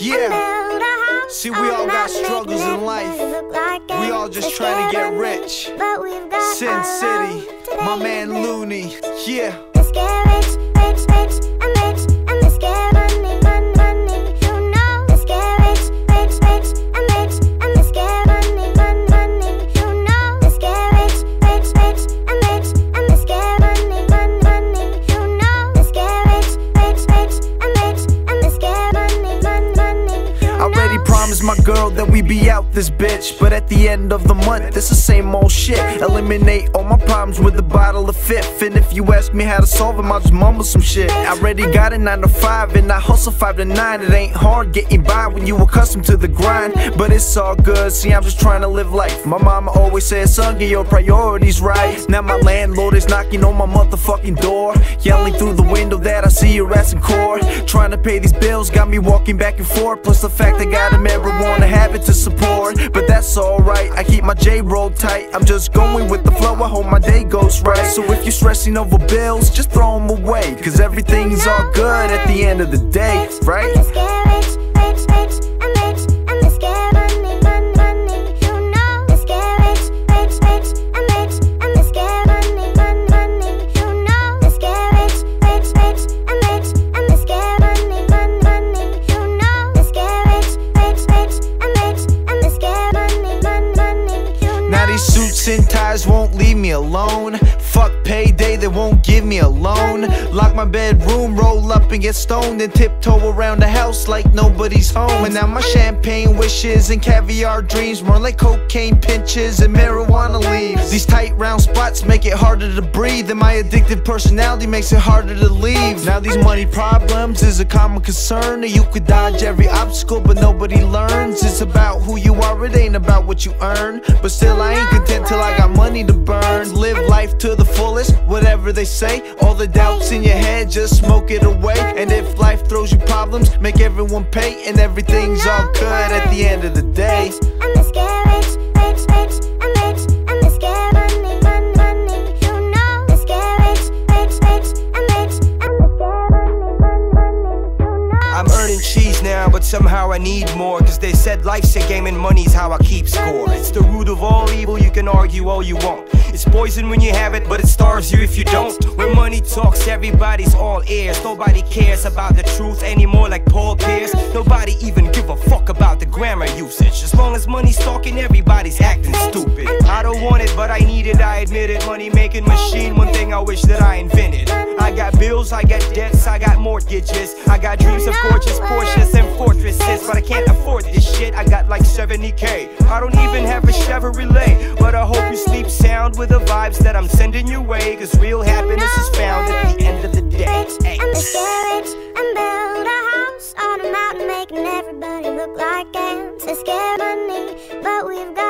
Yeah. See, we all got struggles in life. We all just trying to get rich. SinCity, my man Loonie. Yeah. Promised my girl that we be out this bitch. But at the end of the month, it's the same old shit. Eliminate all my problems with a bottle of fifth. And if you ask me how to solve them, I'll just mumble some shit. I already got a 9 to 5, and I hustle 5 to 9. It ain't hard getting by when you accustomed to the grind. But it's all good, see, I'm just trying to live life. My mama always said, son, get your priorities right. Now my landlord is knocking on my motherfucking door. Yelling through the window that I see your ass in court. Trying to pay these bills, got me walking back and forth. Plus the fact I got a marijuana habit to support But that's alright, I keep my J roll tight I'm just going with the flow, I hope my day goes right So if you're stressing over bills, just throw them away Cause everything's all good at the end of the day, right? Ties won't leave me alone. Won't give me a loan. Lock my bedroom, roll up and get stoned, and tiptoe around the house like nobody's home. And now my champagne wishes and caviar dreams more like cocaine pinches and marijuana leaves. These tight round spots make it harder to breathe, and my addictive personality makes it harder to leave. Now these money problems is a common concern. You could dodge every obstacle, but nobody learns. It's about who you are, it ain't about what you earn. But still, I ain't content till I got money to burn. Live life to the fullest, whatever they say. All the doubts in your head, just smoke it away. And if life throws you problems, make everyone pay. And everything's all good at the end of the day. I'm earning cheese now, but somehow I need more. Cause they said life's a game and money's how I keep score. It's the root of all evil, you can argue all you want. It's poison when you have it, but it starves you if you don't. When money talks, everybody's all ears. Nobody cares about the truth anymore, like Paul cares. Nobody even give a fuck about the grammar usage. As long as money's talking, everybody's acting stupid. I don't want it, but I need it, I admit it. Money making machine, one thing I wish that I invented. I got bills, I got debts, I got mortgages. I got dreams of gorgeous Porsches and fortresses, but I can't afford this shit. I got like 70k. I don't even have a Chevrolet, but I hope you sleep sound with the vibes that I'm sending your way. Cause real happiness is found at the end of the day. Hey. I'm the and build a house on a mountain, making everybody look like ants. Scare money, but we've scared.